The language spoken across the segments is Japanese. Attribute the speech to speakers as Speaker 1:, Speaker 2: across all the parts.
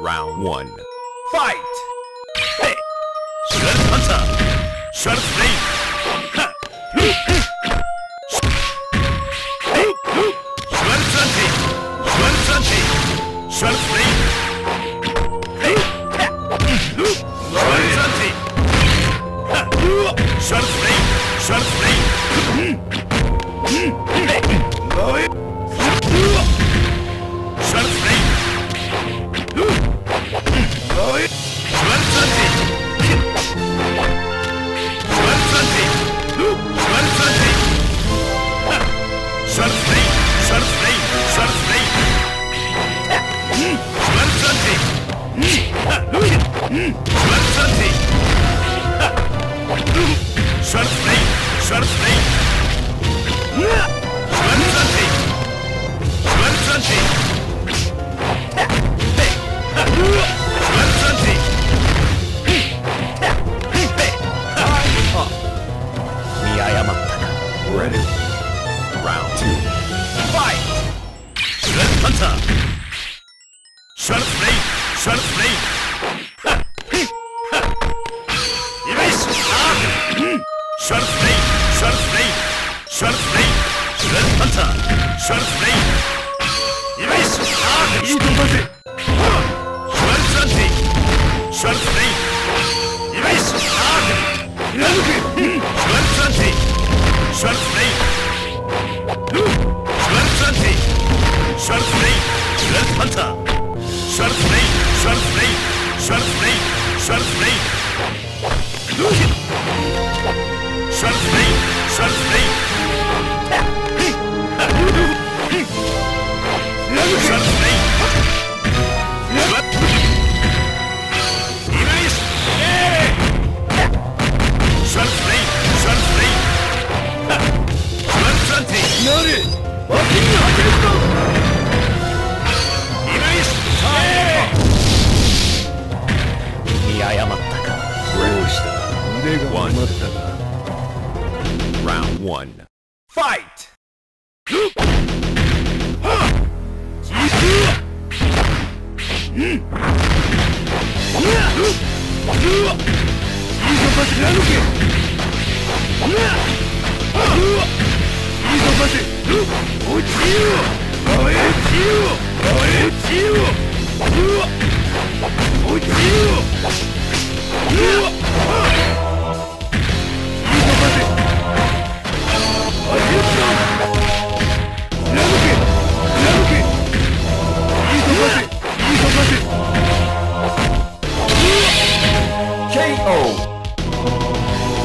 Speaker 1: Round one.
Speaker 2: Fight! Hey! Shred Hunter! Shred Flame! Hey! Shred Zante! Shred Zante! Shred Flame! Hey! Shred! Ha! Shred Flame! Shred Flame! Hey! Flame! Shred Flame! Shred Flame! Shred Hunter! Shred Flame! Erase! Ah! いいとこぜ Shred Zante! Shred Flame! Erase! Ah! 貫け Shred Zante! Shred Flame! Schwanzante! Schwanzflame! Schwanzhunter! Schwanzflame! Fight!
Speaker 3: い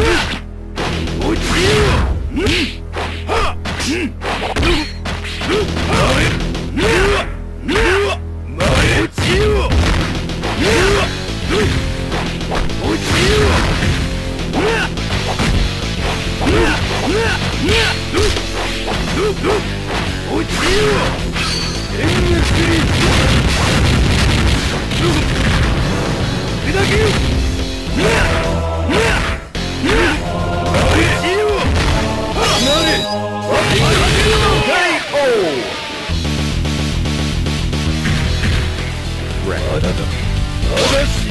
Speaker 3: Yeah!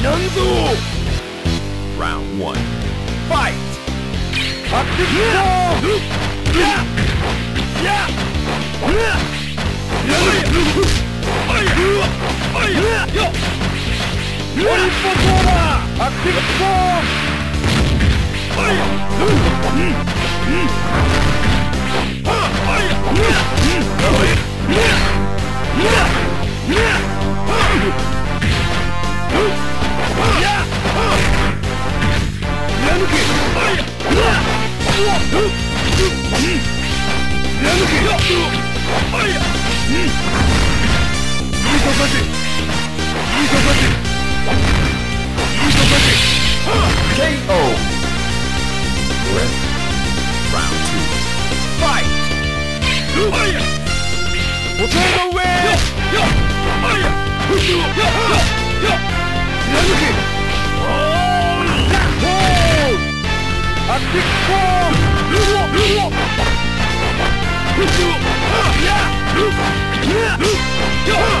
Speaker 3: まだ死なんぞ
Speaker 1: Round one.
Speaker 2: Fight!
Speaker 3: 買ってきたややややリ
Speaker 2: 中止よ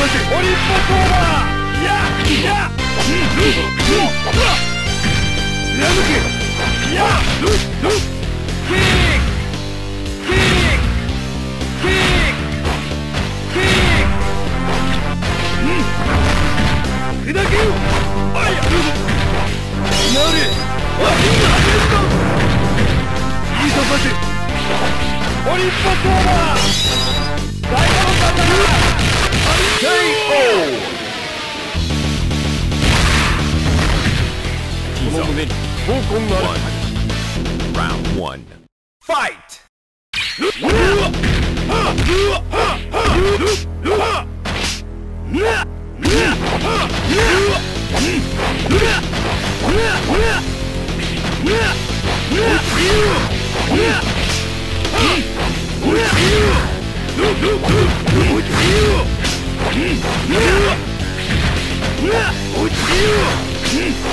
Speaker 3: オリンポトーバーやや貫けやキックキックキックキック砕けよあいやなれわしが始めるぞいぞバシオリンポトーバー胸に闘魂がある
Speaker 2: Round 1
Speaker 4: Fight!
Speaker 2: Yeah!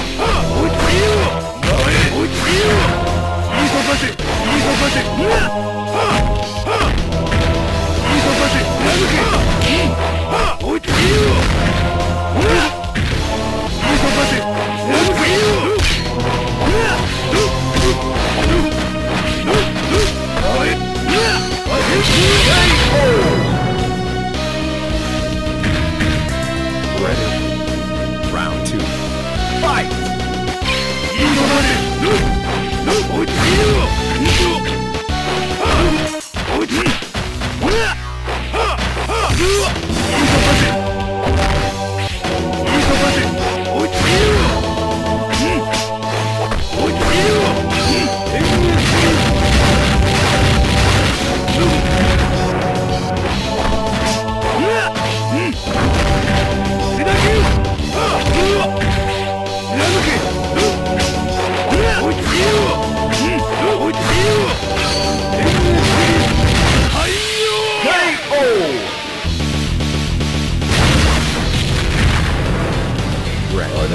Speaker 2: う
Speaker 4: わ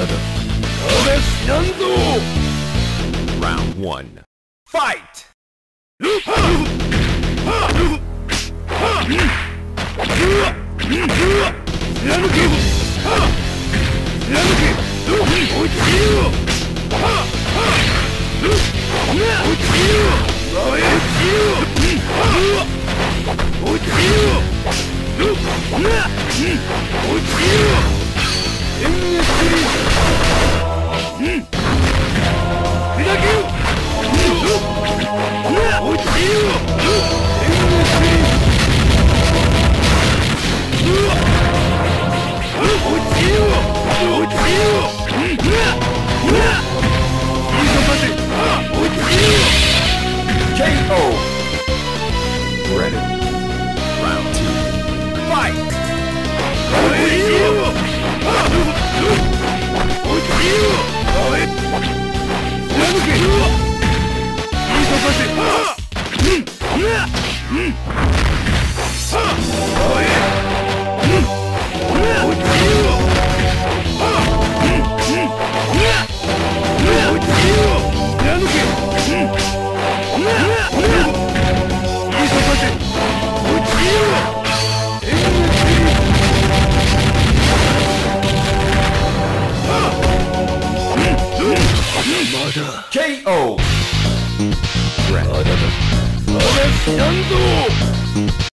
Speaker 3: 知らんぞ
Speaker 2: Round 1
Speaker 4: Fight!
Speaker 3: 貫け貫け